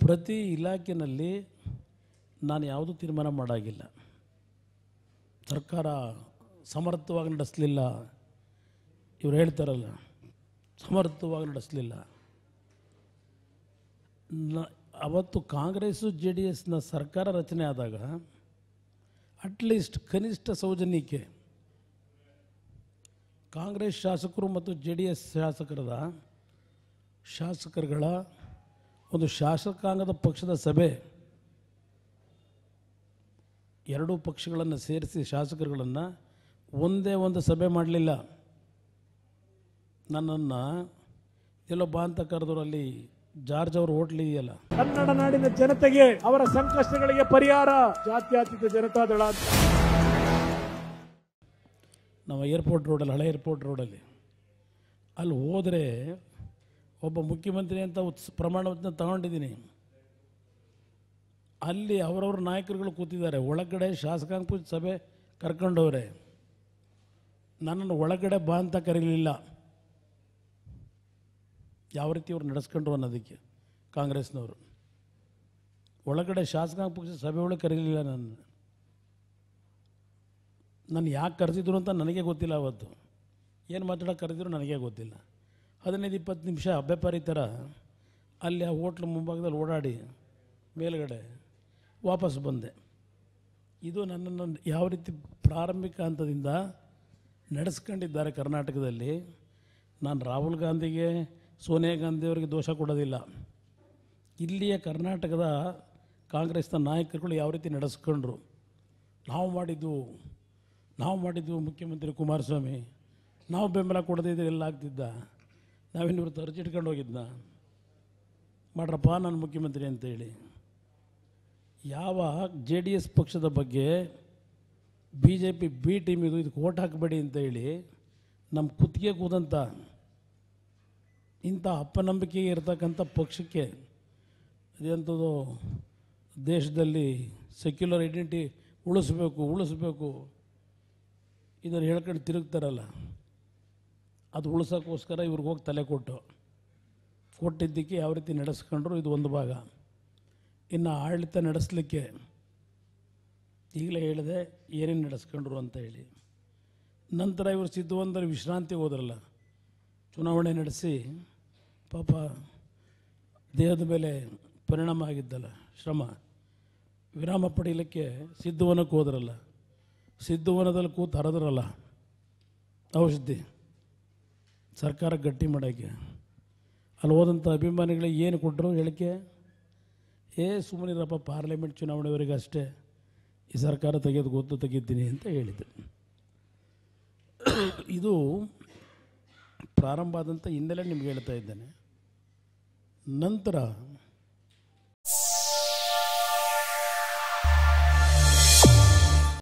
ಪ್ರತಿ ಇಲಾಖೆಯಲ್ಲಿ ನಾನು ಯಾವುದೂ ತೀರ್ಮಾನ ಮಾಡಾಗಿಲ್ಲ. ಸರ್ಕಾರ ಸಮರ್ಥವಾಗಿ ನಡೆಸಲಿಲ್ಲ. ಇವ್ರು ಹೇಳ್ತಾರಲ್ಲ, ಸಮರ್ಥವಾಗಿ ನಡೆಸಲಿಲ್ಲ. ಅವತ್ತು ಕಾಂಗ್ರೆಸ್ಸು ಜೆ ಡಿ ಎಸ್ನ ಸರ್ಕಾರ ರಚನೆ ಆದಾಗ ಅಟ್ಲೀಸ್ಟ್ ಕನಿಷ್ಠ ಸೌಜನ್ಯಕ್ಕೆ ಕಾಂಗ್ರೆಸ್ ಶಾಸಕರು ಮತ್ತು ಜೆ ಡಿ ಎಸ್ ಶಾಸಕರದ ಶಾಸಕರುಗಳ ಒಂದು ಶಾಸಕಾಂಗದ ಪಕ್ಷದ ಸಭೆ ಎರಡೂ ಪಕ್ಷಗಳನ್ನು ಸೇರಿಸಿ ಶಾಸಕರುಗಳನ್ನು ಒಂದೇ ಒಂದು ಸಭೆ ಮಾಡಲಿಲ್ಲ. ನನ್ನನ್ನು ಎಲ್ಲೋ ಅಂತ ಅಂತ ಕರೆದವರಲ್ಲಿ ಜಾರ್ಜ್ ಅವರು ಹೋಟ್ಲ್ ಇದೆಯಲ್ಲ. ಕನ್ನಡ ನಾಡಿನ ಜನತೆಗೆ ಅವರ ಸಂಕಷ್ಟಗಳಿಗೆ ಪರಿಹಾರ ಜಾತ್ಯಾತೀತ ಜನತಾದಳ ನಮ್ಮ ಏರ್ಪೋರ್ಟ್ ರೋಡಲ್ಲಿ ಹಳೆ ಏರ್ಪೋರ್ಟ್ ರೋಡಲ್ಲಿ. ಅಲ್ಲಿ ಹೋದರೆ ಒಬ್ಬ ಮುಖ್ಯಮಂತ್ರಿ ಅಂತ ಉತ್ಸ ಪ್ರಮಾಣವನ್ನು ತಗೊಂಡಿದ್ದೀನಿ. ಅಲ್ಲಿ ಅವರವ್ರ ನಾಯಕರುಗಳು ಕೂತಿದ್ದಾರೆ. ಒಳಗಡೆ ಶಾಸಕಾಂಗ ಸಭೆ ಕರ್ಕೊಂಡವ್ರೆ. ನನ್ನನ್ನು ಒಳಗಡೆ ಬಾ ಅಂತ ಕರೀಲಿಲ್ಲ. ಯಾವ ರೀತಿ ಅವ್ರು ನಡೆಸ್ಕೊಂಡ್ರು ಅನ್ನೋದಕ್ಕೆ ಕಾಂಗ್ರೆಸ್ನವರು. ಒಳಗಡೆ ಶಾಸಕಾಂಗ ಪಕ್ಷದ ಸಭೆ ಒಳಗೆ ಕರೀಲಿಲ್ಲ ನನ್ನ ನಾನು ಯಾಕೆ ಕರೆದಿದ್ರು ಅಂತ ನನಗೆ ಗೊತ್ತಿಲ್ಲ ಅವತ್ತು. ಏನು ಮಾತಾಡೋಕೆ ಕರೆದಿದ್ರು ನನಗೆ ಗೊತ್ತಿಲ್ಲ. ಹದಿನೈದು ಇಪ್ಪತ್ತು ನಿಮಿಷ ಅಭ್ಯಪಾರಿ ಥರ ಅಲ್ಲಿ ಆ ಹೋಟ್ಲ್ ಮುಂಭಾಗದಲ್ಲಿ ಓಡಾಡಿ ಮೇಲುಗಡೆ ವಾಪಸ್ ಬಂದೆ. ಇದು ನನ್ನನ್ನು ಯಾವ ರೀತಿ ಪ್ರಾರಂಭಿಕ ಹಂತದಿಂದ ನಡೆಸ್ಕೊಂಡಿದ್ದಾರೆ ಕರ್ನಾಟಕದಲ್ಲಿ, ನಾನು ರಾಹುಲ್ ಗಾಂಧಿಗೆ, ಸೋನಿಯಾ ಗಾಂಧಿಯವರಿಗೆ ದೋಷ ಕೊಡೋದಿಲ್ಲ. ಇಲ್ಲಿಯ ಕರ್ನಾಟಕದ ಕಾಂಗ್ರೆಸ್ನ ನಾಯಕರುಗಳು ಯಾವ ರೀತಿ ನಡೆಸ್ಕೊಂಡ್ರು? ನಾವು ಮಾಡಿದ್ದು ನಾವು ಮಾಡಿದ್ದು ಮುಖ್ಯಮಂತ್ರಿ ಕುಮಾರಸ್ವಾಮಿ, ನಾವು ಬೆಂಬಲ ಕೊಡದಿದ್ದರೆ ಎಲ್ಲ ಆಗ್ತಿದ್ದ? ನಾವೇನು ಇವ್ರು ತರಚಿಟ್ಕೊಂಡು ಹೋಗಿದ್ನ. ಮಾಡ್ರಪ್ಪ ನಾನು ಮುಖ್ಯಮಂತ್ರಿ ಅಂತೇಳಿ. ಯಾವ ಜೆ ಡಿ ಎಸ್ ಪಕ್ಷದ ಬಗ್ಗೆ ಬಿ ಜೆ ಪಿ ಬಿ ಟೀಮಿಗೂ ಇದು ಇದಕ್ಕೆ ಓಟ್ ಹಾಕಬೇಡಿ ಅಂತ ಹೇಳಿ ನಮ್ಮ ಕುತ್ತಿಗೆ ಕೂದಂಥ ಇಂಥ ಅಪನಂಬಿಕೆಗೆ ಇರತಕ್ಕಂಥ ಪಕ್ಷಕ್ಕೆ ಅದೆಂಥದ್ದು ದೇಶದಲ್ಲಿ ಸೆಕ್ಯುಲರ್ ಐಡೆಂಟಿ ಉಳಿಸ್ಬೇಕು ಉಳಿಸ್ಬೇಕು. ಇದನ್ನು ಹೇಳ್ಕೊಂಡು ತಿರುಗ್ತಾರಲ್ಲ. ಅದು ಉಳಿಸೋಕ್ಕೋಸ್ಕರ ಇವ್ರಿಗೆ ಹೋಗಿ ತಲೆ ಕೊಟ್ಟು. ಕೊಟ್ಟಿದ್ದಕ್ಕೆ ಯಾವ ರೀತಿ ನಡೆಸ್ಕೊಂಡ್ರು ಇದು ಒಂದು ಭಾಗ. ಇನ್ನು ಆಡಳಿತ ನಡೆಸಲಿಕ್ಕೆ ಈಗಲೇ ಹೇಳಿದೆ ಏನೇನು ನಡೆಸ್ಕೊಂಡ್ರು ಅಂತ ಹೇಳಿ. ನಂತರ ಇವರು ಸಿದ್ಧವಂತರ ವಿಶ್ರಾಂತಿ ಹೋದ್ರಲ್ಲ, ಚುನಾವಣೆ ನಡೆಸಿ ಪಾಪ ದೇಹದ ಮೇಲೆ ಪರಿಣಾಮ ಆಗಿದ್ದಲ್ಲ, ಶ್ರಮ. ವಿರಾಮ ಪಡೀಲಿಕ್ಕೆ ಸಿದ್ಧವನಕ್ಕೆ ಹೋದ್ರಲ್ಲ, ಸಿದ್ಧವನದಲ್ಲಿ ಕೂತು ಹರಿದ್ರಲ್ಲ ಔಷಧಿ. ಸರ್ಕಾರ ಗಟ್ಟಿ ಮಾಡೋಕ್ಕೆ. ಅಲ್ಲಿ ಹೋದಂಥ ಅಭಿಮಾನಿಗಳಿಗೆ ಏನು ಕೊಟ್ಟರು ಹೇಳಿಕೆ? ಏ, ಸುಮ್ಮನಿರಪ್ಪ ಪಾರ್ಲಿಮೆಂಟ್ ಚುನಾವಣೆವರೆಗೆ ಅಷ್ಟೇ. ಈ ಸರ್ಕಾರ ತೆಗೆದು ಗೊತ್ತು ತೆಗಿತೀನಿ ಅಂತ ಹೇಳಿದ್ರು. ಇದು ಪ್ರಾರಂಭ ಆದಂಥ ಹಿನ್ನೆಲೆ ನಿಮ್ಗೆ ಹೇಳ್ತಾ ಇದ್ದೇನೆ. ನಂತರ